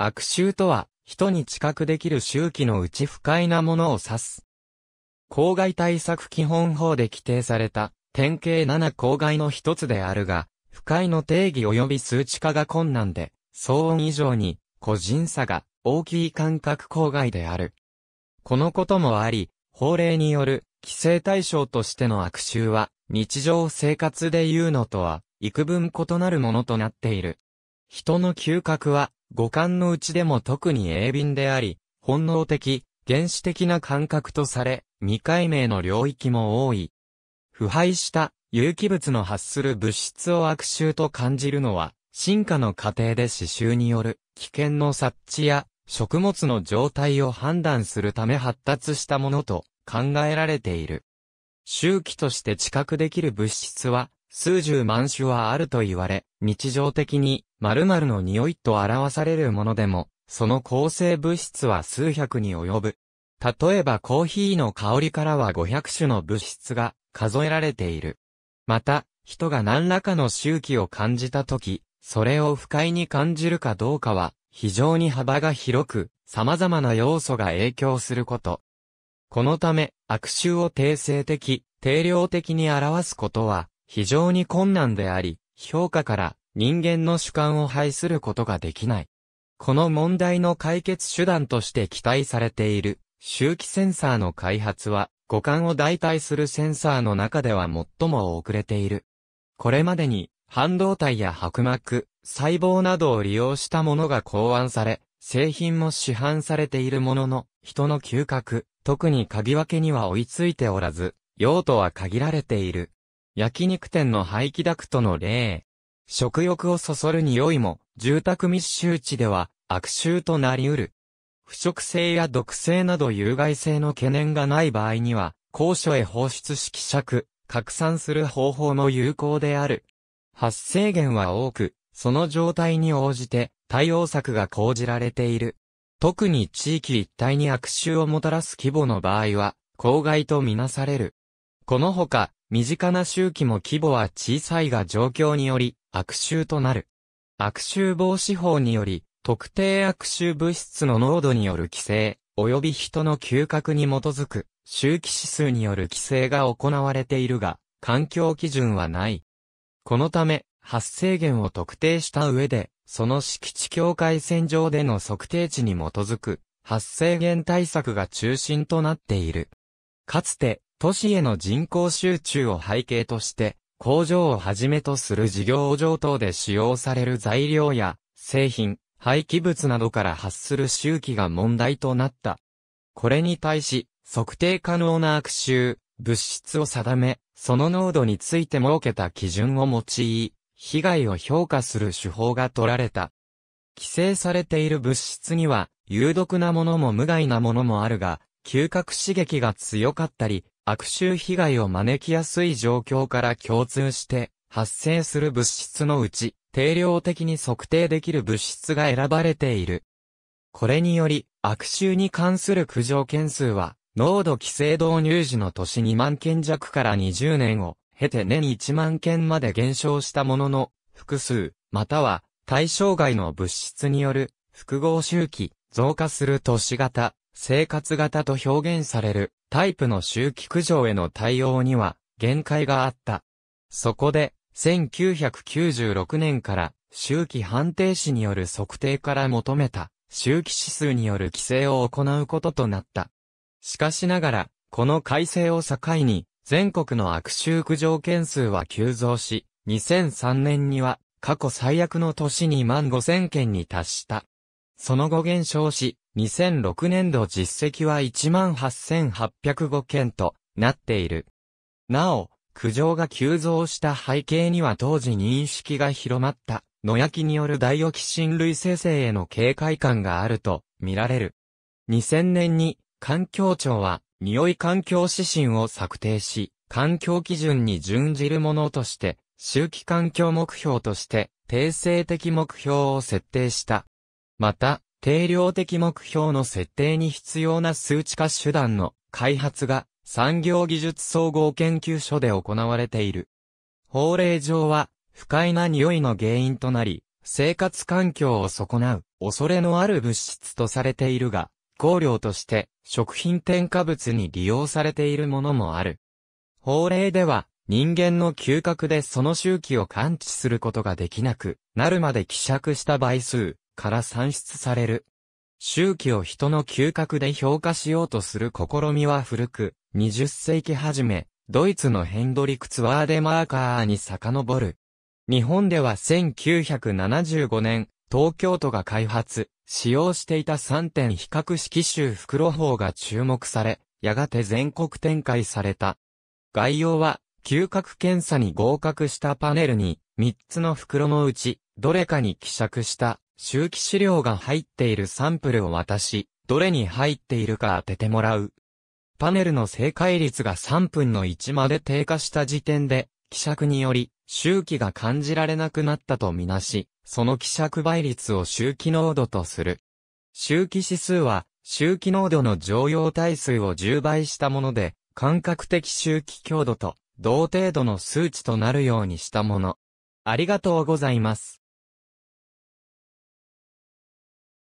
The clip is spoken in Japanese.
悪臭とは、人に知覚できる周期のうち不快なものを指す。公害対策基本法で規定された、典型7公害の一つであるが、不快の定義及び数値化が困難で、騒音以上に、個人差が大きい感覚公害である。このこともあり、法令による規制対象としての悪臭は、日常生活で言うのとは、幾分異なるものとなっている。人の嗅覚は、五感のうちでも特に鋭敏であり、本能的、原始的な感覚とされ、未解明の領域も多い。腐敗した有機物の発する物質を悪臭と感じるのは、進化の過程で刺繍による危険の察知や食物の状態を判断するため発達したものと考えられている。周期として知覚できる物質は数十万種はあると言われ、日常的に〇〇の匂いと表されるものでも、その構成物質は数百に及ぶ。例えばコーヒーの香りからは500種の物質が数えられている。また、人が何らかの周期を感じたとき、それを不快に感じるかどうかは、非常に幅が広く、様々な要素が影響すること。このため、悪臭を定性的、定量的に表すことは、非常に困難であり、評価から人間の主観を排することができない。この問題の解決手段として期待されている周期センサーの開発は五感を代替するセンサーの中では最も遅れている。これまでに半導体や白膜、細胞などを利用したものが考案され、製品も市販されているものの、人の嗅覚、特に鍵分けには追いついておらず、用途は限られている。焼肉店の排気ダクトの例。食欲をそそる匂いも、住宅密集地では悪臭となり得る。腐食性や毒性など有害性の懸念がない場合には、高所へ放出し希釈、拡散する方法も有効である。発生源は多く、その状態に応じて対応策が講じられている。特に地域一帯に悪臭をもたらす規模の場合は、公害とみなされる。このほか、身近な周期も規模は小さいが状況により、悪臭となる。悪臭防止法により、特定悪臭物質の濃度による規制、及び人の嗅覚に基づく、周期指数による規制が行われているが、環境基準はない。このため、発生源を特定した上で、その敷地境界線上での測定値に基づく、発生源対策が中心となっている。かつて、都市への人口集中を背景として、工場をはじめとする事業上等で使用される材料や、製品、廃棄物などから発する周期が問題となった。これに対し、測定可能な悪臭、物質を定め、その濃度について設けた基準を用い、被害を評価する手法が取られた。規制されている物質には、有毒なものも無害なものもあるが、嗅覚刺激が強かったり、悪臭被害を招きやすい状況から共通して発生する物質のうち、定量的に測定できる物質が選ばれている。これにより、悪臭に関する苦情件数は、濃度規制導入時の年2万件弱から20年を経て年1万件まで減少したものの、複数、または対象外の物質による複合周期、増加する都市型、生活型と表現されるタイプの周期駆除への対応には限界があった。そこで、1996年から周期判定士による測定から求めた周期指数による規制を行うこととなった。しかしながら、この改正を境に、全国の悪臭駆除件数は急増し、2003年には過去最悪の年2万5000件に達した。その後減少し、2006年度実績は18,805件となっている。なお、苦情が急増した背景には当時認識が広まった野焼きによるダイオキシン類生成への警戒感があると見られる。2000年に環境庁は匂い環境指針を策定し、環境基準に準じるものとして、周期環境目標として、定性的目標を設定した。また、定量的目標の設定に必要な数値化手段の開発が産業技術総合研究所で行われている。法令上は不快な匂いの原因となり、生活環境を損なう恐れのある物質とされているが、香料として食品添加物に利用されているものもある。法令では、人間の嗅覚でその周期を感知することができなくなるまで希釈した倍数から算出される。周期を人の嗅覚で評価しようとする試みは古く、20世紀初め、ドイツのヘンドリクツ・ワーデマーカーに遡る。日本では1975年、東京都が開発、使用していた3点比較式集袋法が注目され、やがて全国展開された。概要は、嗅覚検査に合格したパネルに、3つの袋のうち、どれかに希釈した周期資料が入っているサンプルを渡し、どれに入っているか当ててもらう。パネルの正解率が3分の1まで低下した時点で、希釈により、周期が感じられなくなったとみなし、その希釈倍率を周期濃度とする。周期指数は、周期濃度の常用対数を10倍したもので、感覚的周期強度と同程度の数値となるようにしたもの。ありがとうございます。